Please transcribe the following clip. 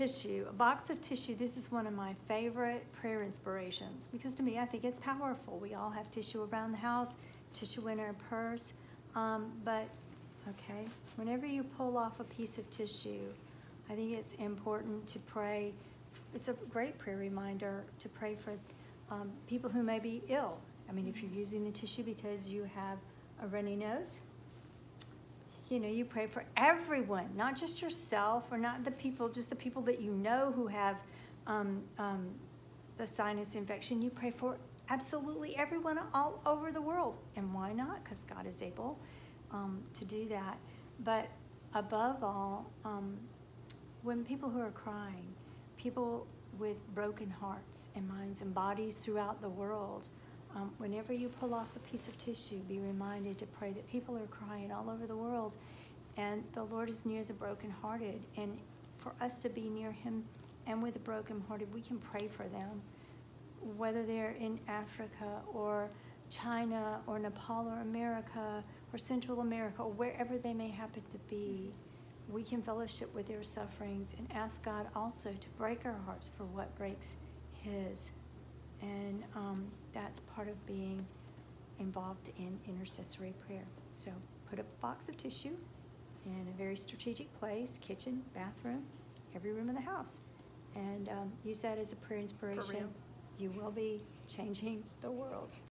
tissue, a box of tissue, this is one of my favorite prayer inspirations because to me, I think it's powerful. We all have tissue around the house, tissue in our purse. Um, but, okay, whenever you pull off a piece of tissue, I think it's important to pray. It's a great prayer reminder to pray for um, people who may be ill. I mean, if you're using the tissue because you have a runny nose, you know, you pray for everyone, not just yourself or not the people, just the people that you know who have um, um, the sinus infection. You pray for absolutely everyone all over the world. And why not? Because God is able um, to do that. But above all, um, when people who are crying, people with broken hearts and minds and bodies throughout the world, um, whenever you pull off a piece of tissue, be reminded to pray that people are crying all over the world and the Lord is near the brokenhearted. And for us to be near Him and with the brokenhearted, we can pray for them, whether they're in Africa or China or Nepal or America or Central America or wherever they may happen to be. We can fellowship with their sufferings and ask God also to break our hearts for what breaks His. And um, that's part of being involved in intercessory prayer. So put a box of tissue in a very strategic place, kitchen, bathroom, every room in the house. And um, use that as a prayer inspiration. You will be changing the world.